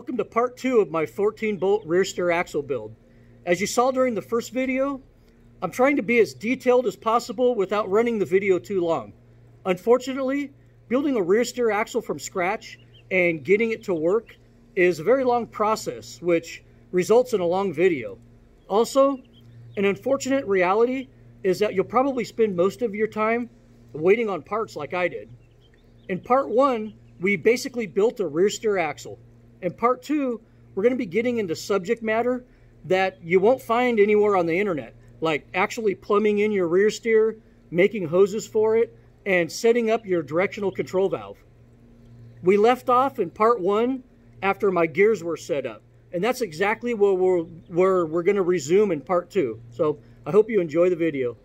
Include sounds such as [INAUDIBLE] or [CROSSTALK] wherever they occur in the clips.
Welcome to part two of my 14 bolt rear steer axle build. As you saw during the first video, I'm trying to be as detailed as possible without running the video too long. Unfortunately, building a rear steer axle from scratch and getting it to work is a very long process, which results in a long video. Also, an unfortunate reality is that you'll probably spend most of your time waiting on parts like I did. In part one, we basically built a rear steer axle. In part two, we're going to be getting into subject matter that you won't find anywhere on the internet, like actually plumbing in your rear steer, making hoses for it, and setting up your directional control valve. We left off in part one after my gears were set up, and that's exactly where we're, where we're going to resume in part two. So I hope you enjoy the video.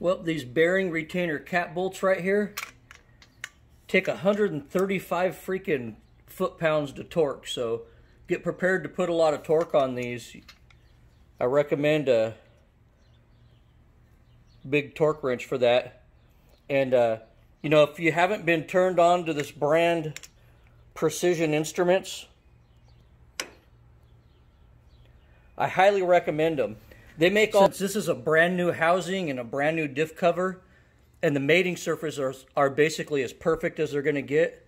Well, these bearing retainer cap bolts right here, take 135 freaking foot-pounds to torque. So get prepared to put a lot of torque on these. I recommend a big torque wrench for that. And, uh, you know, if you haven't been turned on to this brand Precision Instruments, I highly recommend them. They make all, since this is a brand new housing and a brand new diff cover, and the mating surfaces are, are basically as perfect as they're going to get.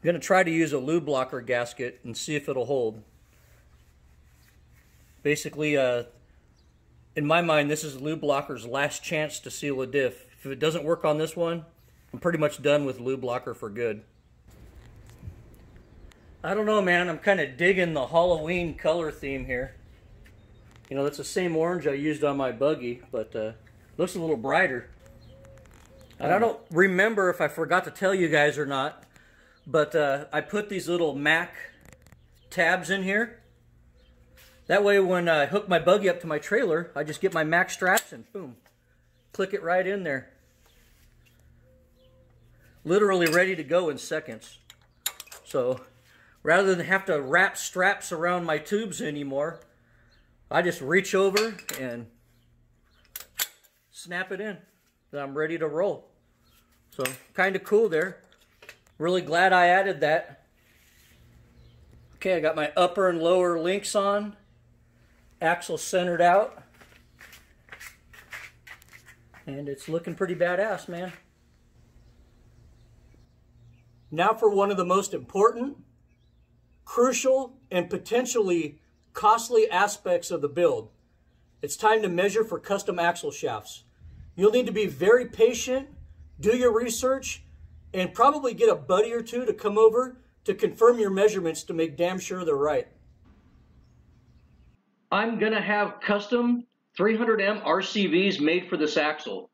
I'm going to try to use a Lube Locker gasket and see if it'll hold. Basically, uh, in my mind, this is Lube Locker's last chance to seal a diff. If it doesn't work on this one, I'm pretty much done with Lube Locker for good. I don't know, man. I'm kind of digging the Halloween color theme here. You know, that's the same orange I used on my buggy, but uh, looks a little brighter. And I don't remember if I forgot to tell you guys or not, but uh, I put these little Mac tabs in here. That way when I hook my buggy up to my trailer, I just get my Mac straps and boom, click it right in there. Literally ready to go in seconds. So rather than have to wrap straps around my tubes anymore, I just reach over and snap it in. That I'm ready to roll. So kind of cool there. Really glad I added that. Okay, I got my upper and lower links on. Axle centered out. And it's looking pretty badass, man. Now for one of the most important, crucial, and potentially costly aspects of the build. It's time to measure for custom axle shafts. You'll need to be very patient, do your research, and probably get a buddy or two to come over to confirm your measurements to make damn sure they're right. I'm going to have custom 300M RCVs made for this axle.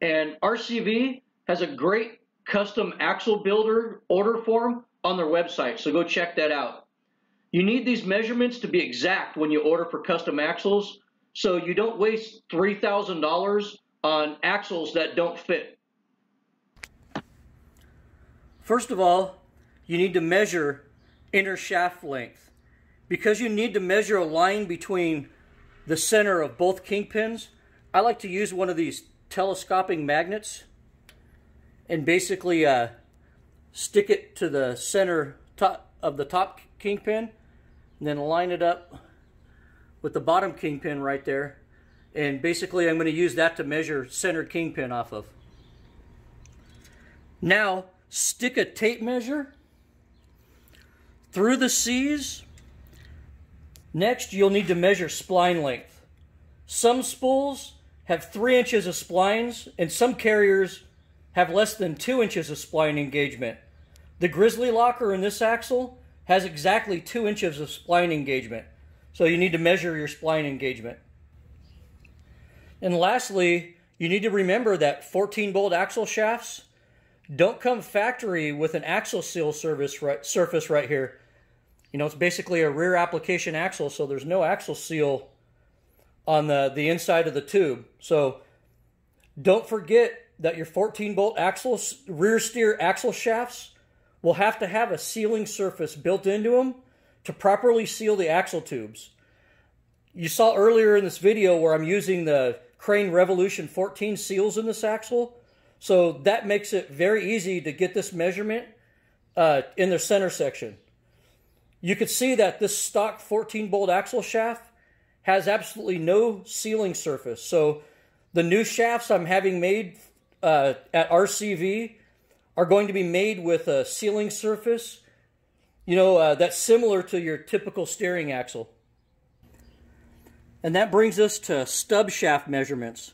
And RCV has a great custom axle builder order form on their website, so go check that out. You need these measurements to be exact when you order for custom axles so you don't waste $3,000 on axles that don't fit. First of all, you need to measure inner shaft length. Because you need to measure a line between the center of both kingpins, I like to use one of these telescoping magnets and basically uh, stick it to the center top of the top kingpin and then line it up with the bottom kingpin right there and basically I'm going to use that to measure center kingpin off of. Now, stick a tape measure through the C's. Next, you'll need to measure spline length. Some spools have 3 inches of splines, and some carriers have less than 2 inches of spline engagement. The Grizzly Locker in this axle has exactly 2 inches of spline engagement, so you need to measure your spline engagement. And lastly, you need to remember that 14 bolt axle shafts don't come factory with an axle seal service right, surface right here. You know, it's basically a rear application axle, so there's no axle seal on the, the inside of the tube. So don't forget that your 14 bolt axle rear steer axle shafts will have to have a sealing surface built into them to properly seal the axle tubes. You saw earlier in this video where I'm using the Crane Revolution 14 seals in this axle. So that makes it very easy to get this measurement uh, in the center section. You could see that this stock 14 bolt axle shaft has absolutely no sealing surface. So the new shafts I'm having made uh, at RCV are going to be made with a sealing surface, you know, uh, that's similar to your typical steering axle. And that brings us to stub shaft measurements,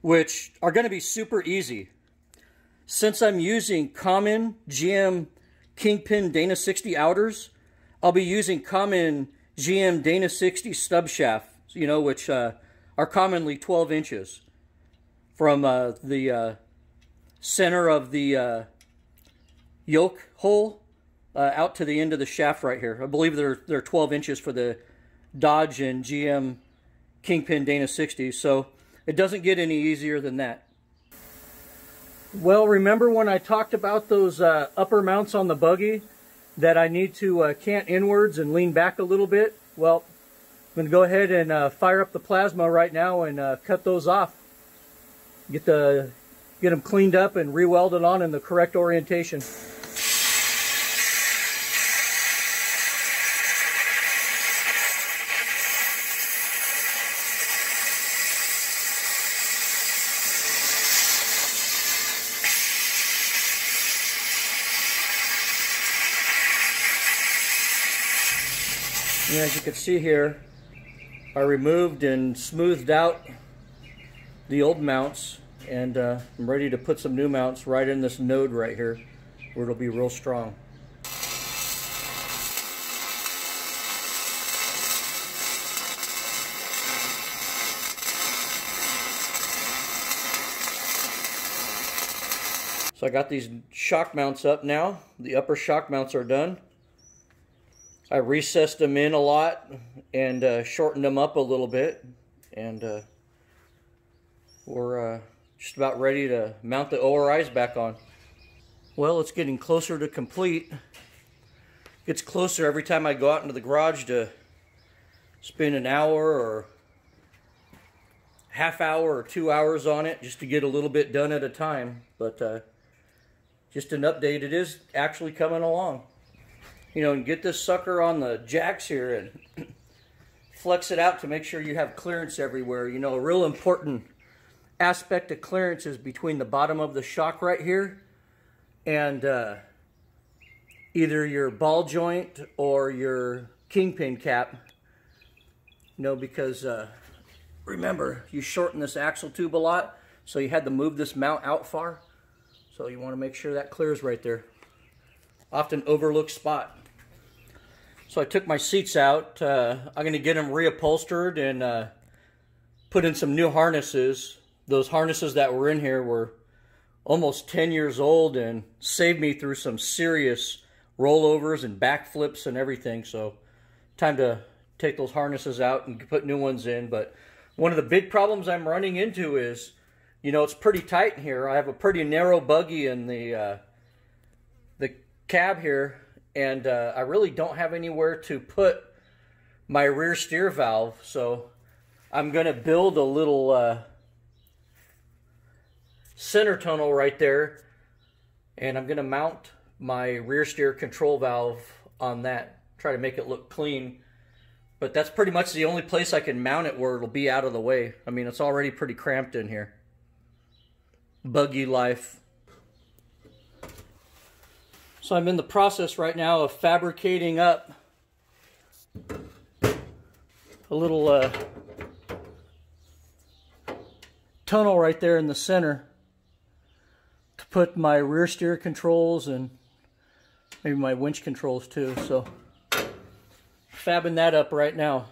which are going to be super easy. Since I'm using common GM Kingpin Dana 60 outers, I'll be using common GM Dana 60 stub shaft, you know, which uh, are commonly 12 inches from uh, the uh, center of the uh, yoke hole uh, out to the end of the shaft right here. I believe they're, they're 12 inches for the Dodge and GM Kingpin Dana 60, so it doesn't get any easier than that. Well, remember when I talked about those uh, upper mounts on the buggy that I need to uh, cant inwards and lean back a little bit? Well, I'm going to go ahead and uh, fire up the plasma right now and uh, cut those off. Get the get them cleaned up and re-welded on in the correct orientation. As you can see here, I removed and smoothed out the old mounts and uh, I'm ready to put some new mounts right in this node right here where it'll be real strong. So I got these shock mounts up now. The upper shock mounts are done. I recessed them in a lot and uh, shortened them up a little bit. And uh, we're uh, just about ready to mount the ORIs back on. Well, it's getting closer to complete. Gets closer every time I go out into the garage to spend an hour or half hour or two hours on it just to get a little bit done at a time. But uh, just an update, it is actually coming along you know, and get this sucker on the jacks here and [CLEARS THROAT] flex it out to make sure you have clearance everywhere. You know, a real important aspect of clearance is between the bottom of the shock right here and uh, either your ball joint or your kingpin cap. You know, because uh, remember, you shorten this axle tube a lot, so you had to move this mount out far. So you want to make sure that clears right there. Often overlooked spot. So I took my seats out. Uh, I'm going to get them reupholstered and uh, put in some new harnesses. Those harnesses that were in here were almost 10 years old and saved me through some serious rollovers and backflips and everything. So time to take those harnesses out and put new ones in. But one of the big problems I'm running into is, you know, it's pretty tight in here. I have a pretty narrow buggy in the uh, the cab here and uh, I really don't have anywhere to put my rear steer valve, so I'm going to build a little uh, center tunnel right there, and I'm going to mount my rear steer control valve on that, try to make it look clean. But that's pretty much the only place I can mount it where it'll be out of the way. I mean, it's already pretty cramped in here. Buggy life. So I'm in the process right now of fabricating up a little uh, tunnel right there in the center to put my rear steer controls and maybe my winch controls too. So fabbing that up right now.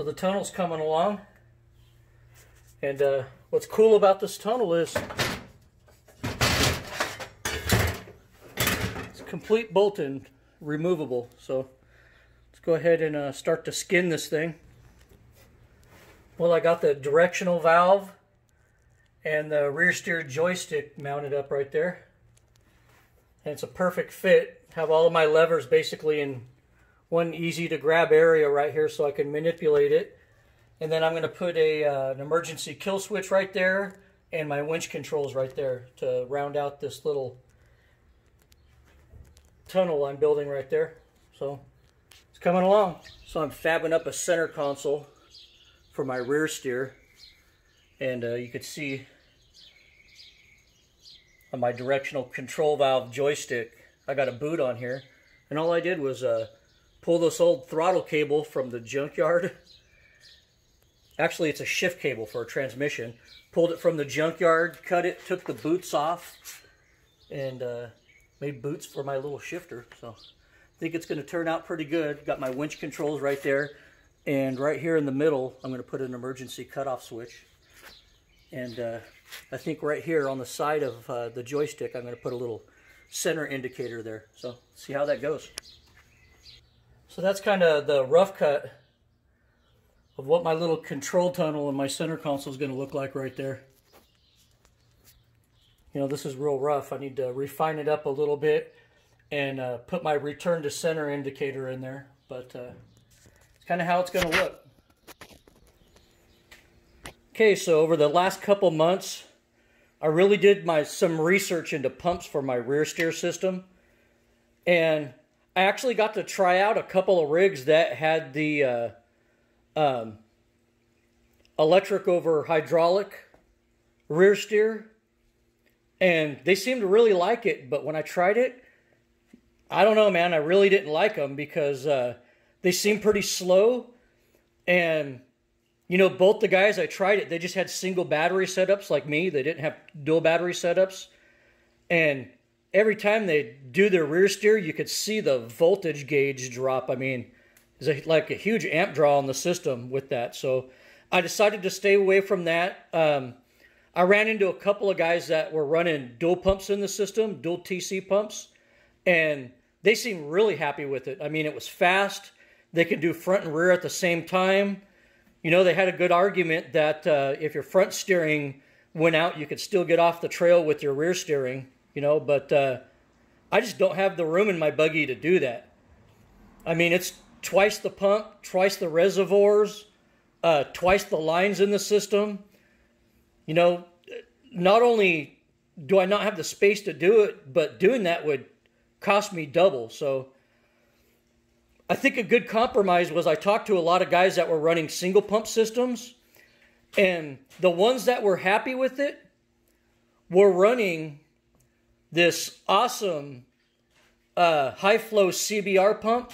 So the tunnel's coming along. And uh, what's cool about this tunnel is it's complete bolt-in, removable. So let's go ahead and uh, start to skin this thing. Well, I got the directional valve and the rear steer joystick mounted up right there. And it's a perfect fit. Have all of my levers basically in one easy to grab area right here so I can manipulate it. And then I'm going to put a uh, an emergency kill switch right there and my winch controls right there to round out this little tunnel I'm building right there. So it's coming along. So I'm fabbing up a center console for my rear steer. And uh, you can see on my directional control valve joystick, I got a boot on here. And all I did was uh, pull this old throttle cable from the junkyard. Actually, it's a shift cable for a transmission. Pulled it from the junkyard, cut it, took the boots off, and uh, made boots for my little shifter. So I think it's going to turn out pretty good. Got my winch controls right there. And right here in the middle, I'm going to put an emergency cutoff switch. And uh, I think right here on the side of uh, the joystick, I'm going to put a little center indicator there. So see how that goes. So that's kind of the rough cut of what my little control tunnel and my center console is going to look like right there. You know, this is real rough. I need to refine it up a little bit and uh, put my return to center indicator in there. But uh, it's kind of how it's going to look. Okay, so over the last couple months, I really did my some research into pumps for my rear steer system. And I actually got to try out a couple of rigs that had the uh, um, electric over hydraulic rear steer. And they seemed to really like it, but when I tried it, I don't know, man. I really didn't like them because uh, they seemed pretty slow. And, you know, both the guys I tried it, they just had single battery setups like me. They didn't have dual battery setups. And every time they do their rear steer, you could see the voltage gauge drop. I mean, it's like a huge amp draw on the system with that. So I decided to stay away from that. Um, I ran into a couple of guys that were running dual pumps in the system, dual TC pumps, and they seemed really happy with it. I mean, it was fast. They could do front and rear at the same time. You know, they had a good argument that uh, if your front steering went out, you could still get off the trail with your rear steering, you know, but uh, I just don't have the room in my buggy to do that. I mean, it's twice the pump, twice the reservoirs, uh, twice the lines in the system. You know, not only do I not have the space to do it, but doing that would cost me double. So I think a good compromise was I talked to a lot of guys that were running single pump systems, and the ones that were happy with it were running this awesome uh, high flow CBR pump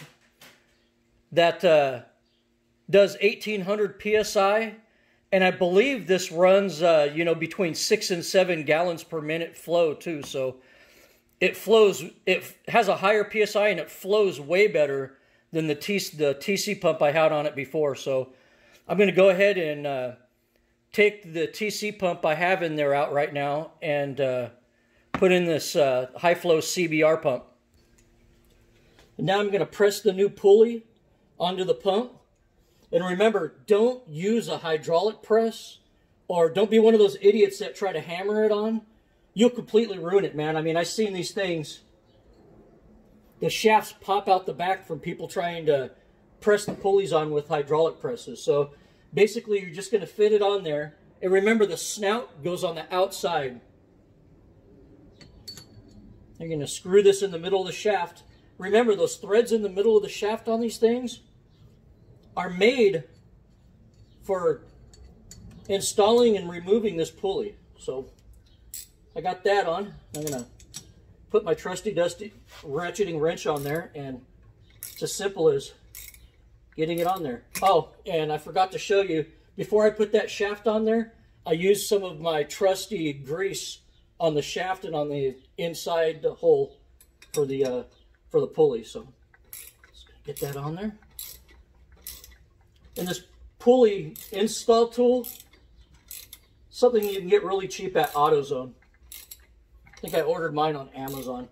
that uh, does 1800 psi and i believe this runs uh, you know between six and seven gallons per minute flow too. So it flows it has a higher psi and it flows way better than the, T, the tc pump i had on it before. So i'm going to go ahead and uh, take the tc pump i have in there out right now and uh, put in this uh, high flow cbr pump and now i'm going to press the new pulley onto the pump. And remember, don't use a hydraulic press or don't be one of those idiots that try to hammer it on. You'll completely ruin it, man. I mean, I've seen these things. The shafts pop out the back from people trying to press the pulleys on with hydraulic presses. So basically, you're just going to fit it on there. And remember, the snout goes on the outside. You're going to screw this in the middle of the shaft. Remember, those threads in the middle of the shaft on these things, are made for installing and removing this pulley. So I got that on. I'm going to put my trusty dusty ratcheting wrench on there and it's as simple as getting it on there. Oh, and I forgot to show you, before I put that shaft on there, I used some of my trusty grease on the shaft and on the inside the hole for the uh, for the pulley. So get that on there. And this pulley install tool, something you can get really cheap at AutoZone. I think I ordered mine on Amazon.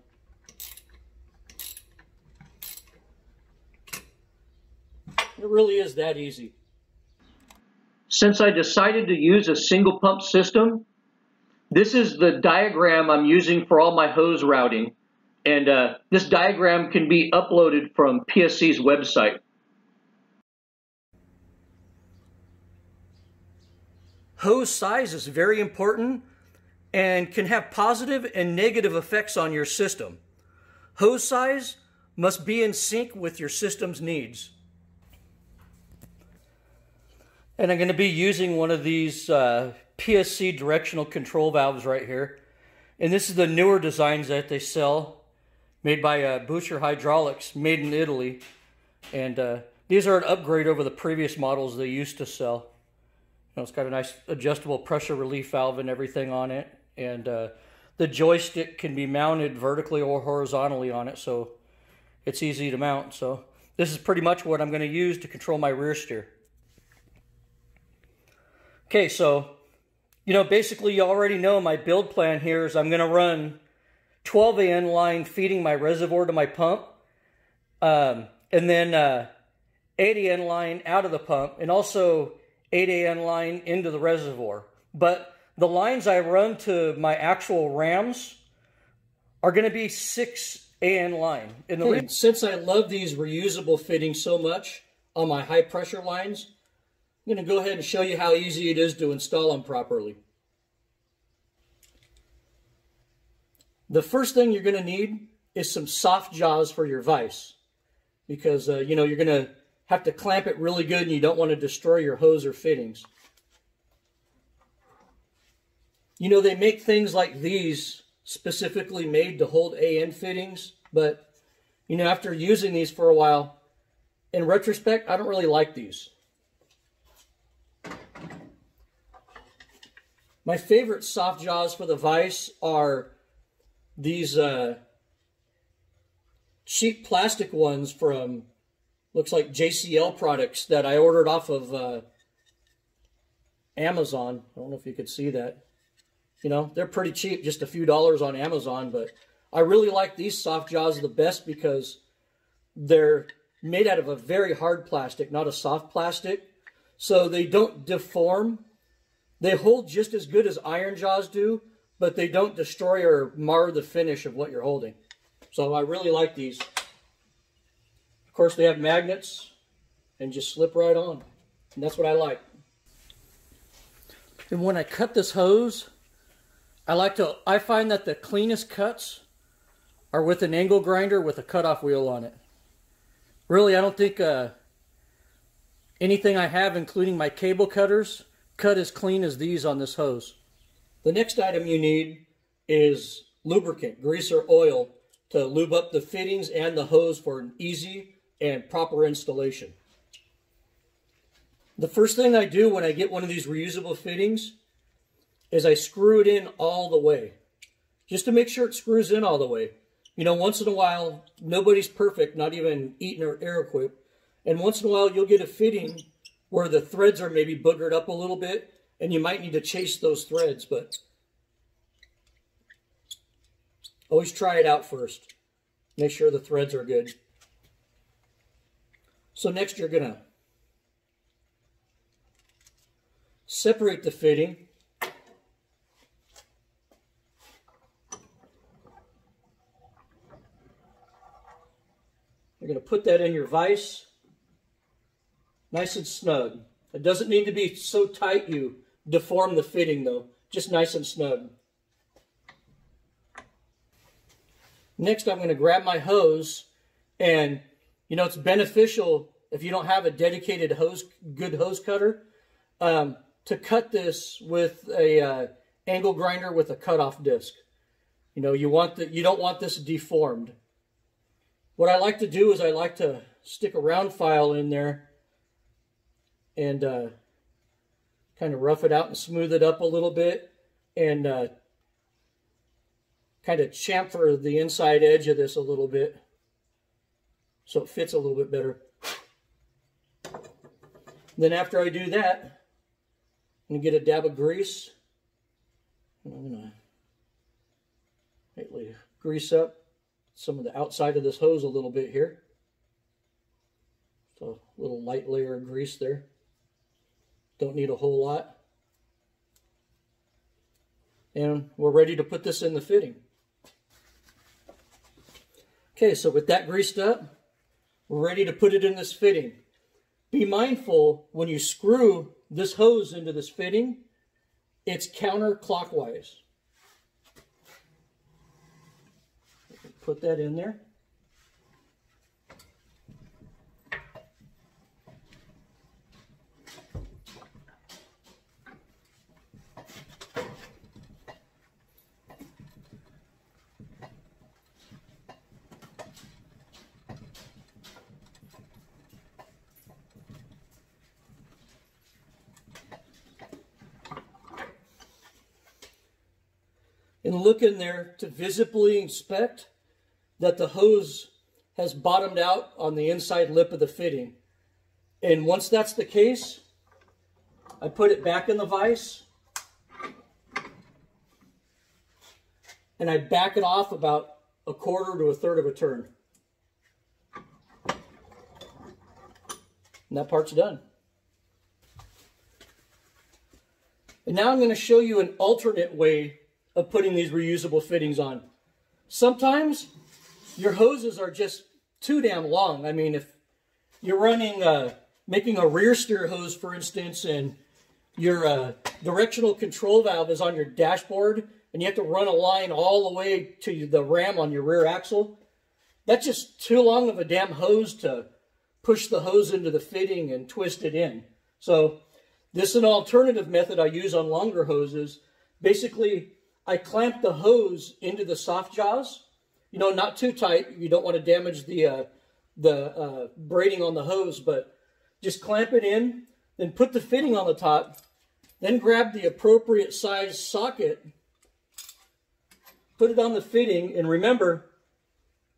It really is that easy. Since I decided to use a single pump system, this is the diagram I'm using for all my hose routing. And uh, this diagram can be uploaded from PSC's website. Hose size is very important and can have positive and negative effects on your system. Hose size must be in sync with your system's needs. And I'm going to be using one of these uh, PSC directional control valves right here. And this is the newer designs that they sell, made by uh, Buescher Hydraulics, made in Italy. And uh, these are an upgrade over the previous models they used to sell. You know, it's got a nice adjustable pressure relief valve and everything on it. And uh, the joystick can be mounted vertically or horizontally on it, so it's easy to mount. So this is pretty much what I'm going to use to control my rear steer. Okay, so, you know, basically you already know my build plan here is I'm going to run 12 AN line feeding my reservoir to my pump, um, and then uh, 8 AN line out of the pump, and also 8 AN line into the reservoir. But the lines I run to my actual rams are going to be 6 AN line. In the Since I love these reusable fittings so much on my high pressure lines, I'm going to go ahead and show you how easy it is to install them properly. The first thing you're going to need is some soft jaws for your vise because, uh, you know, you're going to have to clamp it really good and you don't want to destroy your hose or fittings. You know, they make things like these specifically made to hold AN fittings, but, you know, after using these for a while, in retrospect, I don't really like these. My favorite soft jaws for the vise are these uh, cheap plastic ones from, looks like JCL products that I ordered off of uh, Amazon. I don't know if you could see that. You know, they're pretty cheap, just a few dollars on Amazon, but I really like these soft jaws the best because they're made out of a very hard plastic, not a soft plastic. So they don't deform they hold just as good as iron jaws do, but they don't destroy or mar the finish of what you're holding. So I really like these. Of course, they have magnets and just slip right on. And that's what I like. And when I cut this hose, I like to, I find that the cleanest cuts are with an angle grinder with a cutoff wheel on it. Really, I don't think uh, anything I have, including my cable cutters, cut as clean as these on this hose. The next item you need is lubricant, grease or oil to lube up the fittings and the hose for an easy and proper installation. The first thing I do when I get one of these reusable fittings is I screw it in all the way, just to make sure it screws in all the way. You know, once in a while, nobody's perfect, not even Eaton or Aeroquip, and once in a while you'll get a fitting where the threads are maybe boogered up a little bit and you might need to chase those threads, but always try it out first. Make sure the threads are good. So next you're to separate the fitting. You're going to put that in your vise nice and snug. It doesn't need to be so tight you deform the fitting though, just nice and snug. Next, I'm going to grab my hose and, you know, it's beneficial if you don't have a dedicated hose, good hose cutter, um, to cut this with a uh, angle grinder with a cutoff disc. You know, you want the, you don't want this deformed. What I like to do is I like to stick a round file in there and uh, kind of rough it out and smooth it up a little bit and uh, kind of chamfer the inside edge of this a little bit so it fits a little bit better. Then after I do that, I'm going to get a dab of grease. And I'm going to lightly grease up some of the outside of this hose a little bit here. So a little light layer of grease there. Don't need a whole lot. And we're ready to put this in the fitting. Okay, so with that greased up, we're ready to put it in this fitting. Be mindful when you screw this hose into this fitting, it's counterclockwise. Put that in there. Look in there to visibly inspect that the hose has bottomed out on the inside lip of the fitting. And once that's the case, I put it back in the vise and I back it off about a quarter to a third of a turn. And that part's done. And now I'm going to show you an alternate way of putting these reusable fittings on. Sometimes your hoses are just too damn long. I mean, if you're running, uh, making a rear steer hose, for instance, and your uh, directional control valve is on your dashboard, and you have to run a line all the way to the ram on your rear axle, that's just too long of a damn hose to push the hose into the fitting and twist it in. So this is an alternative method I use on longer hoses. Basically, I clamp the hose into the soft jaws. You know, not too tight. You don't want to damage the uh, the uh, braiding on the hose, but just clamp it in, then put the fitting on the top, then grab the appropriate size socket, put it on the fitting, and remember,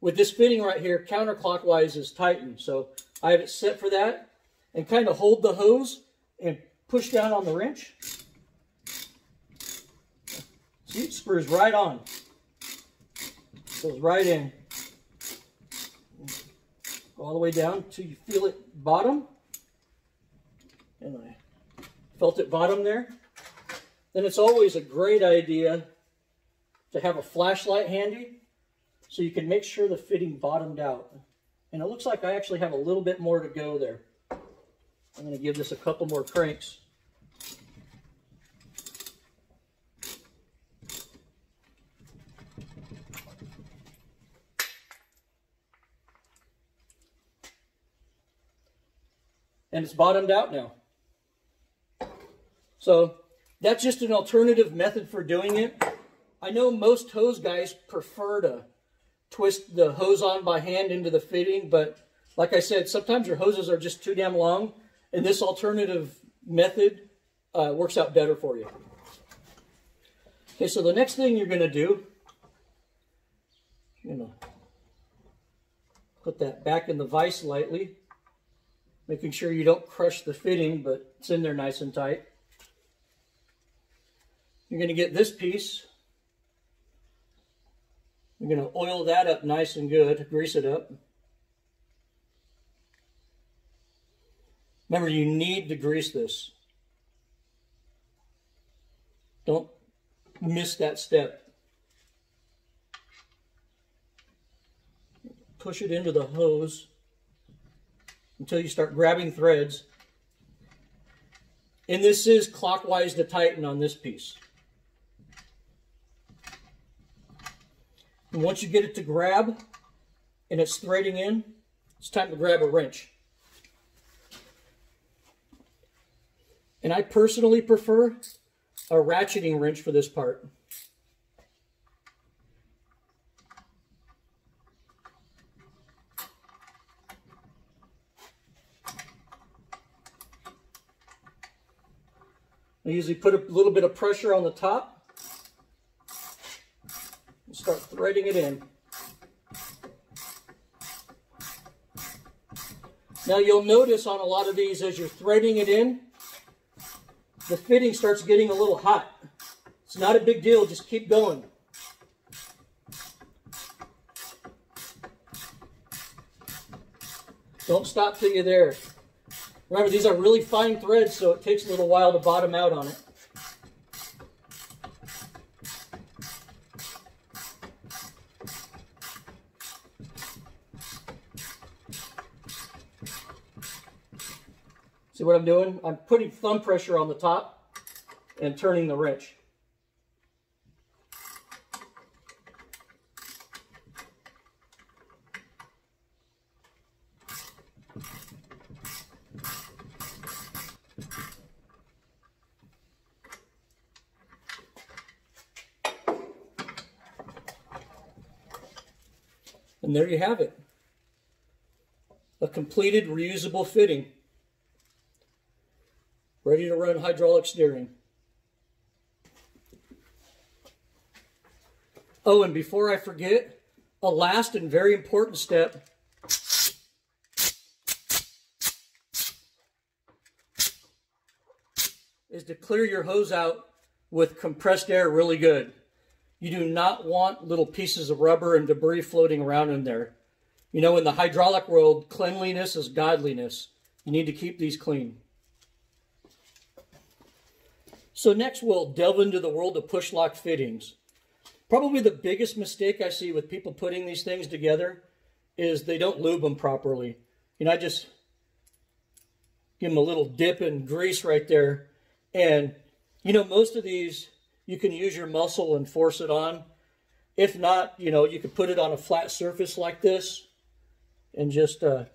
with this fitting right here, counterclockwise is tightened. So I have it set for that, and kind of hold the hose and push down on the wrench. It screws right on. Goes right in. All the way down till you feel it bottom. And I felt it bottom there. Then it's always a great idea to have a flashlight handy so you can make sure the fitting bottomed out. And it looks like I actually have a little bit more to go there. I'm going to give this a couple more cranks. And it's bottomed out now. So that's just an alternative method for doing it. I know most hose guys prefer to twist the hose on by hand into the fitting, but like I said, sometimes your hoses are just too damn long, and this alternative method uh, works out better for you. Okay, so the next thing you're going to do, going to put that back in the vise lightly making sure you don't crush the fitting, but it's in there nice and tight. You're going to get this piece. You're going to oil that up nice and good, grease it up. Remember, you need to grease this. Don't miss that step. Push it into the hose until you start grabbing threads. And this is clockwise to tighten on this piece. And once you get it to grab and it's threading in, it's time to grab a wrench. And I personally prefer a ratcheting wrench for this part. I usually put a little bit of pressure on the top and start threading it in. Now you'll notice on a lot of these as you're threading it in, the fitting starts getting a little hot. It's not a big deal, just keep going. Don't stop till you're there. Remember, these are really fine threads, so it takes a little while to bottom out on it. See what I'm doing? I'm putting thumb pressure on the top and turning the wrench. There you have it. A completed reusable fitting. Ready to run hydraulic steering. Oh, and before I forget, a last and very important step is to clear your hose out with compressed air really good. You do not want little pieces of rubber and debris floating around in there. You know, in the hydraulic world, cleanliness is godliness. You need to keep these clean. So next we'll delve into the world of push lock fittings. Probably the biggest mistake I see with people putting these things together is they don't lube them properly. You know, I just give them a little dip in grease right there. And, you know, most of these you can use your muscle and force it on. If not, you know, you could put it on a flat surface like this and just uh,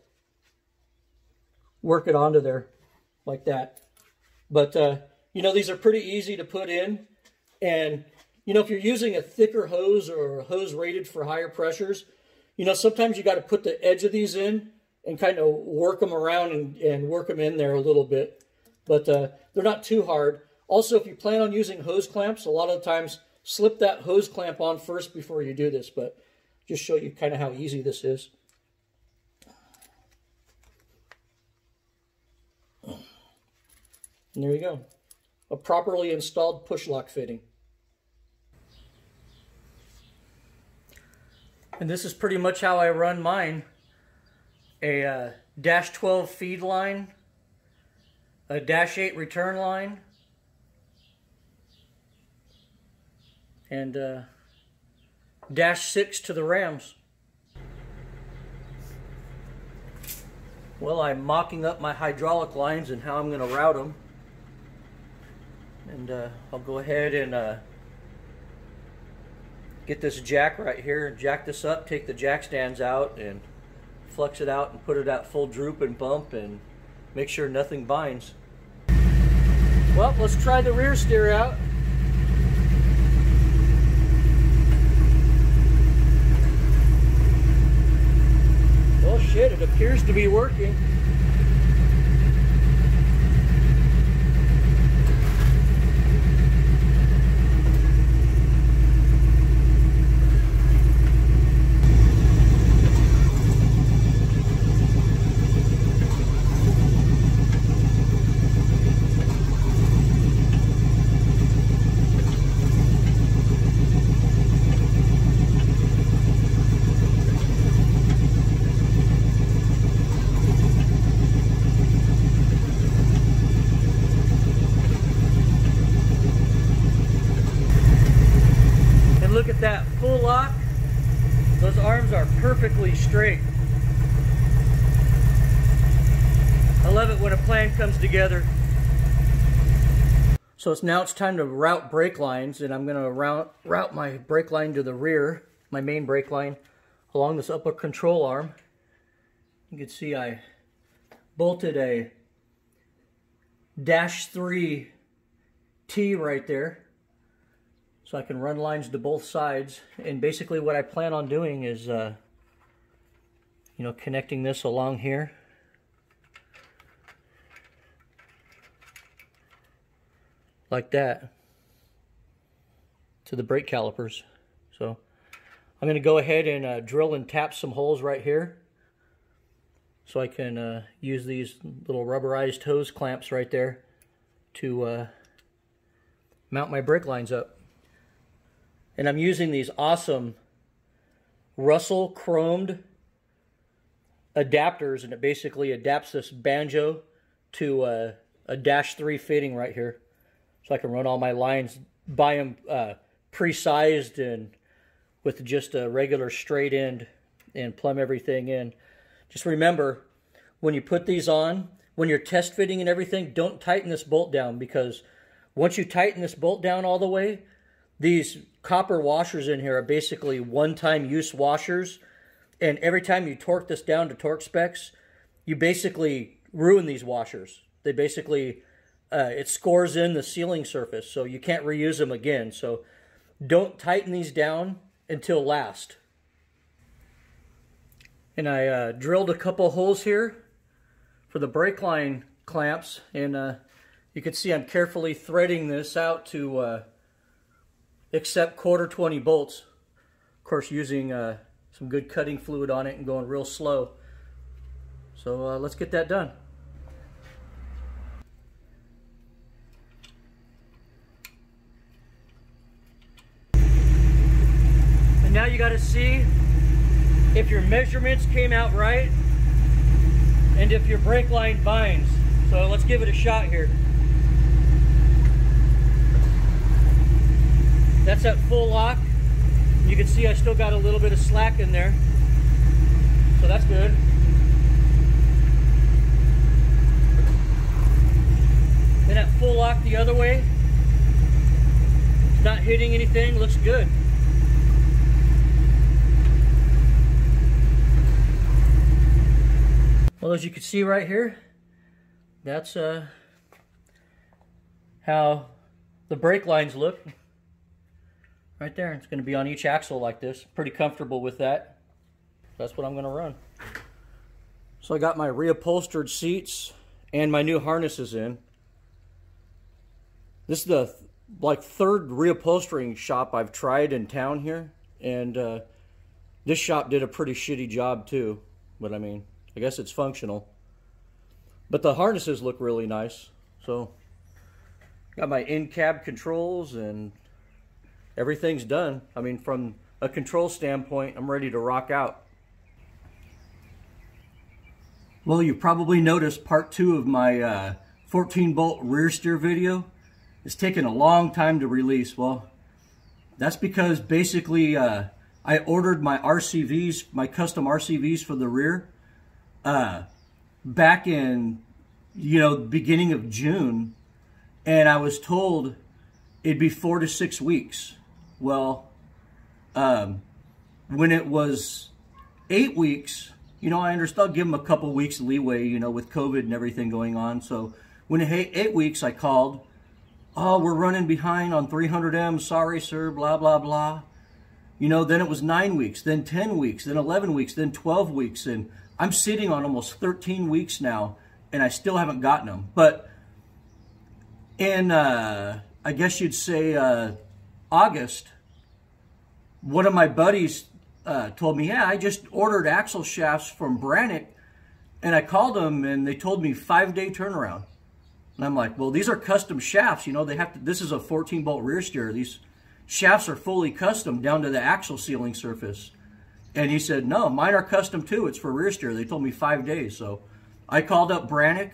work it onto there like that. But, uh, you know, these are pretty easy to put in. And, you know, if you're using a thicker hose or a hose rated for higher pressures, you know, sometimes you got to put the edge of these in and kind of work them around and, and work them in there a little bit. But uh, they're not too hard. Also, if you plan on using hose clamps, a lot of times slip that hose clamp on first before you do this, but just show you kind of how easy this is. And there you go. A properly installed push lock fitting. And this is pretty much how I run mine. A uh, dash 12 feed line, a dash 8 return line, and uh, dash 6 to the Rams. Well, I'm mocking up my hydraulic lines and how I'm going to route them. And uh, I'll go ahead and uh, get this jack right here jack this up, take the jack stands out and flex it out and put it at full droop and bump and make sure nothing binds. Well, let's try the rear steer out. Shit, it appears to be working. perfectly straight. I love comes together. So it's now it's time to route brake lines and I'm going to route, route my brake line to the rear, my main brake line, along this upper control arm. You can see I bolted a dash 3 T right there so I can run lines to both sides and basically what I plan on doing is uh, you know, connecting this along here. Like that to the brake calipers. So I'm going to go ahead and uh, drill and tap some holes right here so I can uh, use these little rubberized hose clamps right there to uh, mount my brake lines up. And I'm using these awesome Russell chromed adapters and it basically adapts this banjo to a, a dash 3 fitting right here so I can run all my lines buy them uh, pre-sized and with just a regular straight end and plumb everything in just remember when you put these on when you're test fitting and everything, don't tighten this bolt down because once you tighten this bolt down all the way, these copper washers in here are basically one-time use washers. And every time you torque this down to torque specs, you basically ruin these washers. They basically, uh, it scores in the sealing surface, so you can't reuse them again. So don't tighten these down until last. And I uh, drilled a couple holes here for the brake line clamps, and uh, you can see I'm carefully threading this out to uh, accept quarter 20 bolts. Of course, using uh, some good cutting fluid on it and going real slow. So uh, let's get that done. And now you got to see if your measurements came out right and if your brake line binds. So let's give it a shot here. That's at full lock. You can see I still got a little bit of slack in there. So that's good. Then at full lock the other way. It's not hitting anything, looks good. Well, as you can see right here, that's uh, how the brake lines look. Right there, it's going to be on each axle like this. Pretty comfortable with that. That's what I'm going to run. So I got my reupholstered seats and my new harnesses in. This is the like third reupholstering shop I've tried in town here, and uh, this shop did a pretty shitty job too. But I mean, I guess it's functional. But the harnesses look really nice. So got my in-cab controls and everything's done. I mean, from a control standpoint, I'm ready to rock out. Well, you probably noticed part two of my uh, 14 bolt rear steer video. It's taken a long time to release. Well, that's because basically uh, I ordered my RCVs, my custom RCVs for the rear uh, back in, you know, beginning of June, and I was told it'd be four to six weeks. Well, um, when it was eight weeks, you know, I understood, I'll give them a couple weeks leeway, you know, with COVID and everything going on. So when it hit eight weeks, I called, oh, we're running behind on 300M, sorry, sir, blah, blah, blah. You know, then it was nine weeks, then 10 weeks, then 11 weeks, then 12 weeks, and I'm sitting on almost 13 weeks now, and I still haven't gotten them. But in, uh, I guess you'd say, uh, August, one of my buddies uh, told me, yeah, I just ordered axle shafts from Brannock, and I called them, and they told me five-day turnaround. And I'm like, well, these are custom shafts. You know, they have to, this is a 14-bolt rear steer. These shafts are fully custom down to the axle sealing surface. And he said, no, mine are custom too. It's for rear steer. They told me five days. So I called up Brannock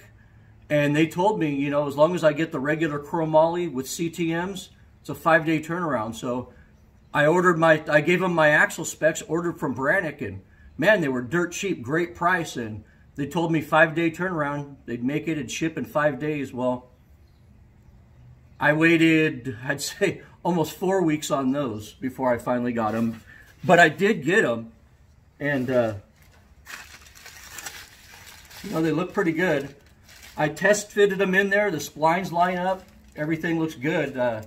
and they told me, you know, as long as I get the regular chromoly with CTMs, it's a five day turnaround. So I ordered my, I gave them my axle specs, ordered from Brannock and man, they were dirt cheap, great price. And they told me five day turnaround. They'd make it and ship in five days. Well, I waited, [LAUGHS] I'd say almost four weeks on those before I finally got them. But I did get them, and uh, you know, they look pretty good. I test fitted them in there. The splines line up. Everything looks good. Uh,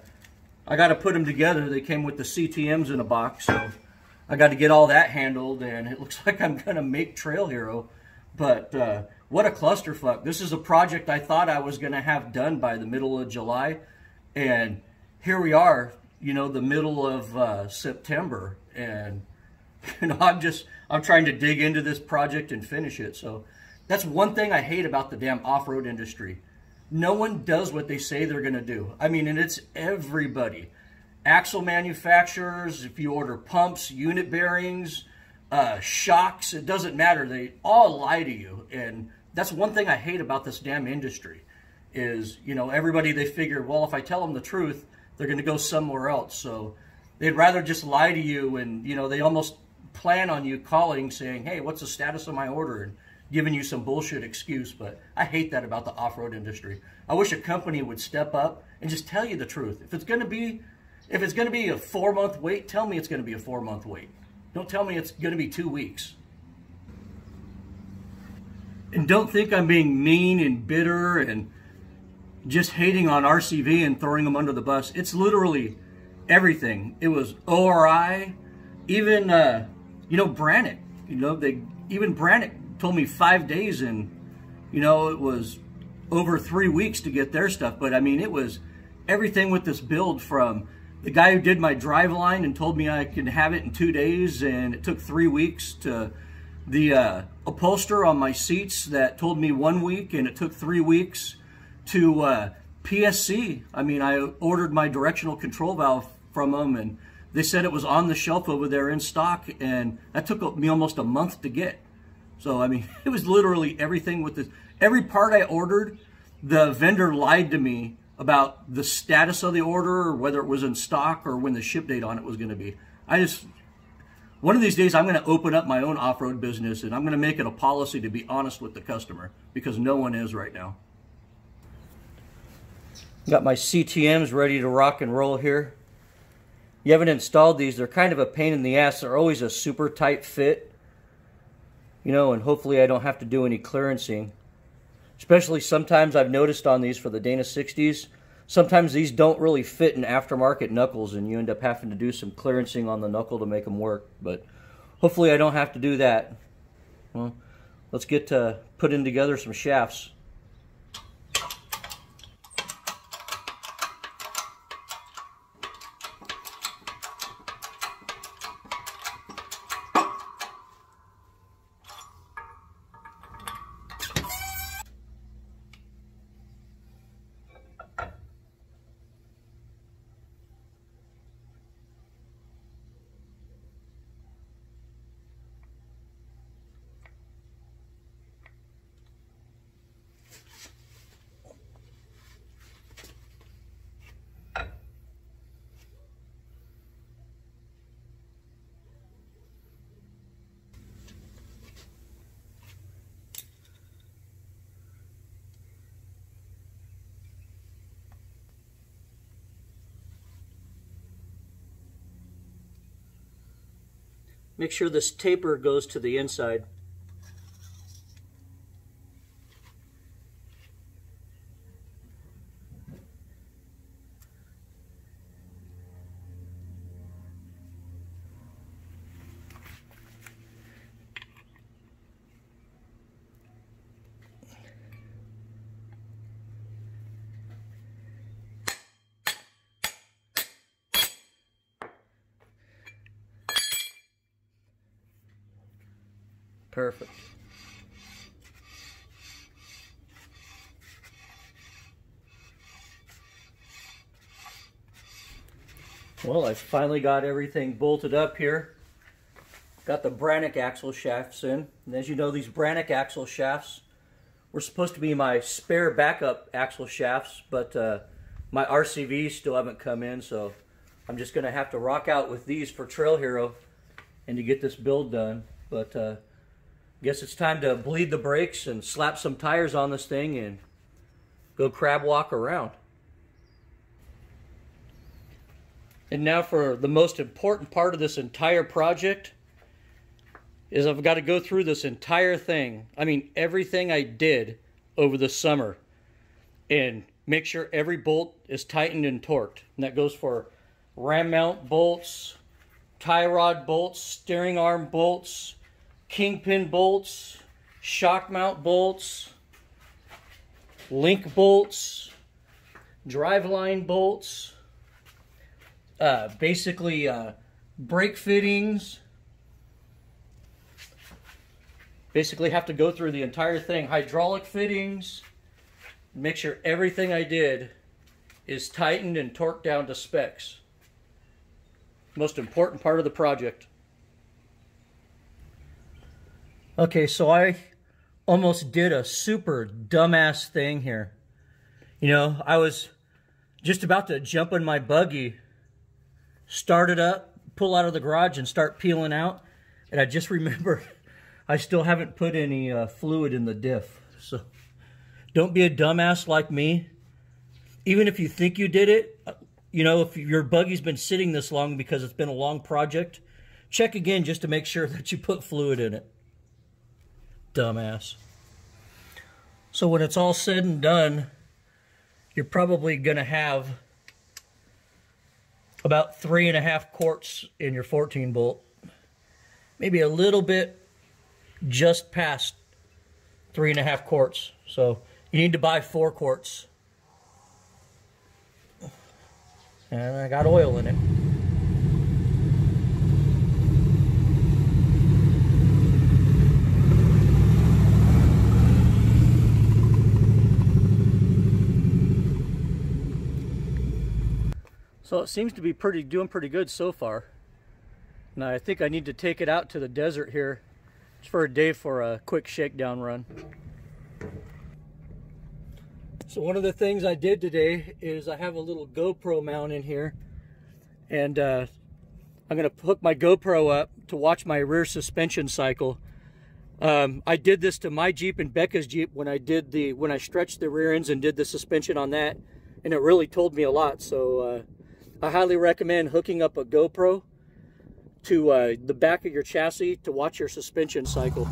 I got to put them together. They came with the CTMs in a box, so I got to get all that handled, and it [LAUGHS] looks like I'm going to make Trail Hero. But uh, what a clusterfuck. This is a project I thought I was going to have done by the middle of July, and here we are, you know, the middle of uh, September, and [LAUGHS] you know, I'm just I'm trying to dig into this project and finish it. So that's one thing I hate about the damn off-road industry. No one does what they say they're going to do. I mean, and it's everybody. Axle manufacturers, if you order pumps, unit bearings, uh, shocks, it doesn't matter. They all lie to you. And that's one thing I hate about this damn industry is, you know, everybody, they figure, well, if I tell them the truth, they're going to go somewhere else. So they'd rather just lie to you and, you know, they almost plan on you calling saying, hey, what's the status of my order? And giving you some bullshit excuse, but I hate that about the off-road industry. I wish a company would step up and just tell you the truth. If it's going to be if it's going to be a 4-month wait, tell me it's going to be a 4-month wait. Don't tell me it's going to be 2 weeks. And don't think I'm being mean and bitter and just hating on RCV and throwing them under the bus. It's literally everything. It was ORI, even uh, you know Brannock. You know they even Brannock told me five days and you know it was over three weeks to get their stuff. But I mean it was everything with this build from the guy who did my drive line and told me I could have it in two days and it took three weeks to the uh, upholster on my seats that told me one week and it took three weeks to uh, PSC. I mean, I ordered my directional control valve from them and they said it was on the shelf over there in stock and that took me almost a month to get. So, I mean, [LAUGHS] it was literally everything with this. Every part I ordered, the vendor lied to me about the status of the order or whether it was in stock or when the ship date on it was going to be. I just, one of these days, I'm going to open up my own off-road business and I'm going to make it a policy to be honest with the customer because no one is right now. Got my CTMs ready to rock and roll here. You haven't installed these, they're kind of a pain in the ass. They're always a super tight fit. You know, and hopefully I don't have to do any clearancing. Especially sometimes I've noticed on these for the Dana 60s, sometimes these don't really fit in aftermarket knuckles and you end up having to do some clearancing on the knuckle to make them work. But hopefully I don't have to do that. Well, let's get uh, to putting together some shafts. Make sure this taper goes to the inside. Perfect. Well, I finally got everything bolted up here. Got the Brannock axle shafts in. And as you know, these Brannock axle shafts were supposed to be my spare backup axle shafts, but uh, my RCVs still haven't come in, so I'm just going to have to rock out with these for Trail Hero and to get this build done. But uh, Guess it's time to bleed the brakes and slap some tires on this thing and go crab walk around. And now for the most important part of this entire project is I've got to go through this entire thing. I mean, everything I did over the summer and make sure every bolt is tightened and torqued. And that goes for ram mount bolts, tie rod bolts, steering arm bolts, kingpin bolts, shock mount bolts, link bolts, driveline bolts, uh, basically uh, brake fittings. Basically have to go through the entire thing. Hydraulic fittings. Make sure everything I did is tightened and torqued down to specs. Most important part of the project. Okay, so I almost did a super dumbass thing here. You know, I was just about to jump in my buggy, start it up, pull out of the garage and start peeling out. And I just [LAUGHS] remembered I still haven't put any uh, fluid in the diff. So don't be a dumbass like me. Even if you think you did it, uh, you know, if your buggy's been sitting this long because it's been a long project, check again just to make sure [LAUGHS] that you put fluid in it. Dumbass. So when it's all said and done, you're probably going to have about three and a half quarts in your 14 bolt. Maybe a little bit just past three and a half quarts. So you need to buy four quarts. And I got oil in it. So it seems to be pretty doing pretty good so far. Now I think I need to take it out to the desert here just for a day for a quick shakedown run. So one of the things I did today is I have a little GoPro mount in here and uh, I'm going to hook my GoPro up to watch my rear suspension cycle. Um, I did this to my Jeep and Becca's Jeep when I did the when I stretched the rear ends and did the suspension on that and it really told me a lot so uh, I highly recommend hooking up a GoPro to uh, the back of your chassis to watch your suspension cycle.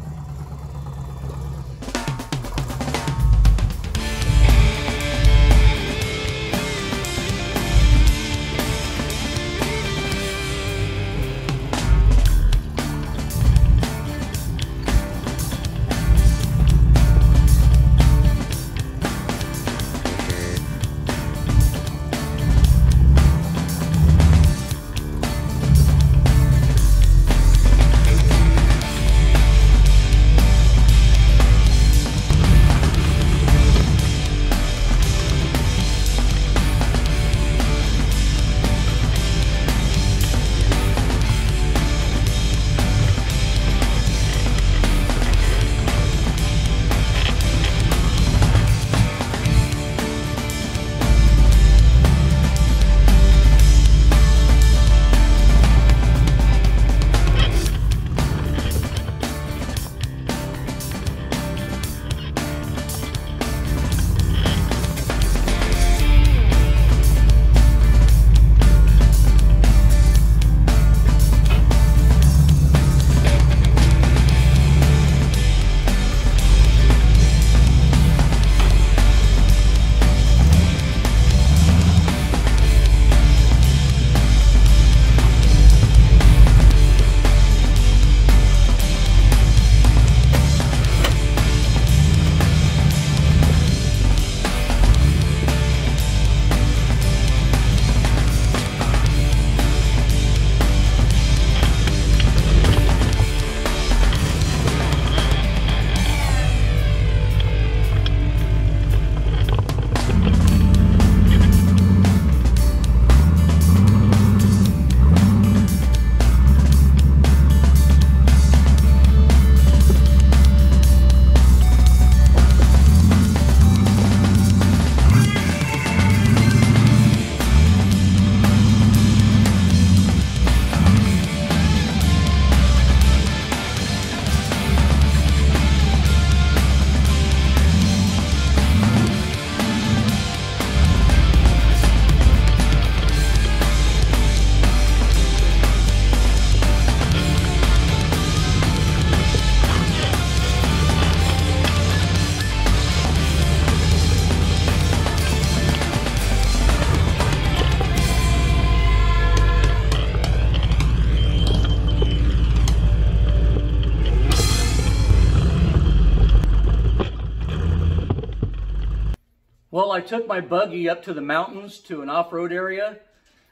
I took my buggy up to the mountains to an off-road area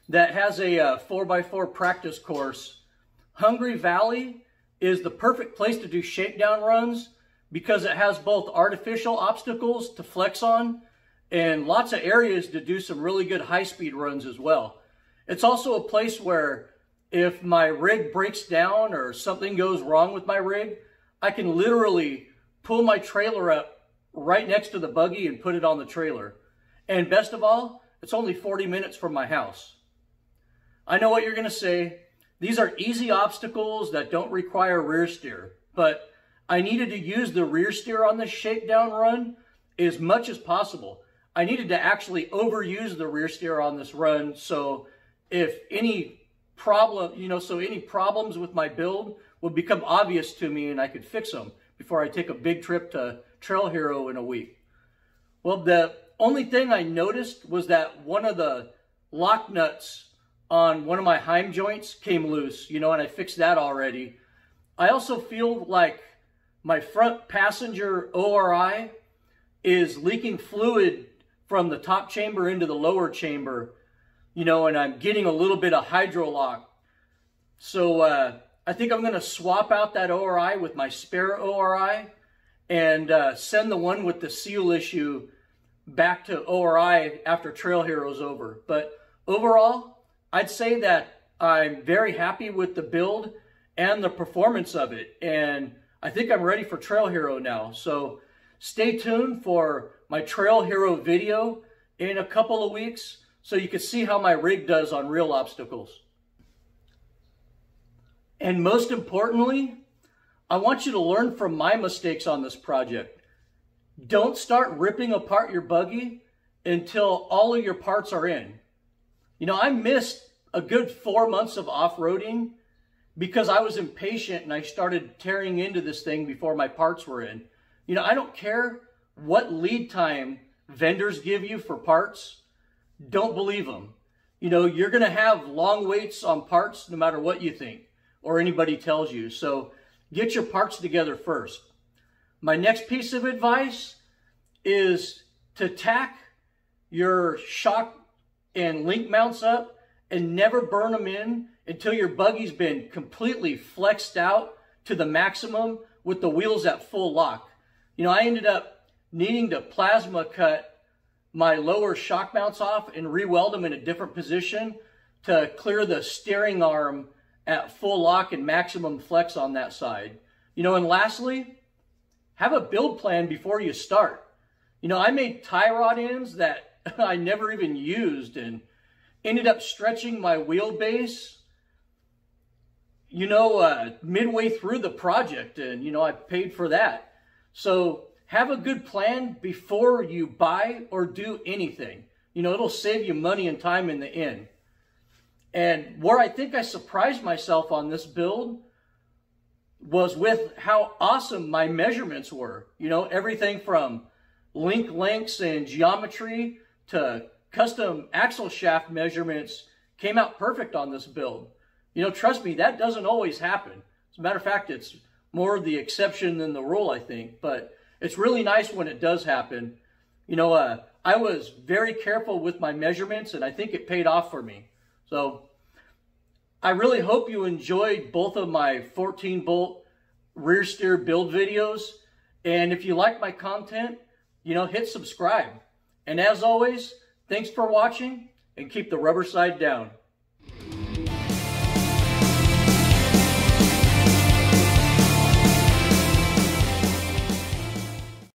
that has a uh, 4x4 practice course. Hungry Valley is the perfect place to do shakedown runs because it has both artificial obstacles to flex on and lots of areas to do some really good high-speed runs as well. It's also a place where if my rig breaks down or something goes wrong with my rig, I can literally pull my trailer up right next to the buggy and put it on the trailer. And best of all, it's only 40 minutes from my house. I know what you're going to say. These are easy obstacles that don't require rear steer. But I needed to use the rear steer on this shakedown run as much as possible. I needed to actually overuse the rear steer on this run. So if any problem, you know, so any problems with my build would become obvious to me and I could fix them before I take a big trip to Trail Hero in a week. Well, the only thing I noticed was that one of the lock nuts on one of my Heim joints came loose, you know, and I fixed that already. I also feel like my front passenger ORI is leaking fluid from the top chamber into the lower chamber, you know, and I'm getting a little bit of hydrolock. So uh, I think I'm going to swap out that ORI with my spare ORI and uh, send the one with the seal issue back to ORI after Trail Hero's over. But overall, I'd say that I'm very happy with the build and the performance of it. And I think I'm ready for Trail Hero now. So stay tuned for my Trail Hero video in a couple of weeks so you can see how my rig does on real obstacles. And most importantly, I want you to learn from my mistakes on this project. Don't start ripping apart your buggy until all of your parts are in. You know, I missed a good four months of off-roading because I was impatient and I started tearing into this thing before my parts were in. You know, I don't care what lead time vendors give you for parts. Don't believe them. You know, you're going to have long waits on parts no matter what you think or anybody tells you. So get your parts together first. My next piece of advice is to tack your shock and link mounts up and never burn them in until your buggy's been completely flexed out to the maximum with the wheels at full lock. You know, I ended up needing to plasma cut my lower shock mounts off and re-weld them in a different position to clear the steering arm at full lock and maximum flex on that side. You know, and lastly, have a build plan before you start. You know, I made tie rod ends that [LAUGHS] I never even used and ended up stretching my wheelbase you know, uh, midway through the project and, you know, I paid for that. So have a good plan before you buy or do anything. You know, it'll save you money and time in the end. And where I think I surprised myself on this build was with how awesome my measurements were. You know, everything from link lengths and geometry to custom axle shaft measurements came out perfect on this build. You know, trust me, that doesn't always happen. As a matter of fact, it's more the exception than the rule, I think. But it's really nice when it does happen. You know, uh, I was very careful with my measurements, and I think it paid off for me. So I really hope you enjoyed both of my 14 bolt rear steer build videos. And if you like my content, you know, hit subscribe. And as always, thanks for watching and keep the rubber side down.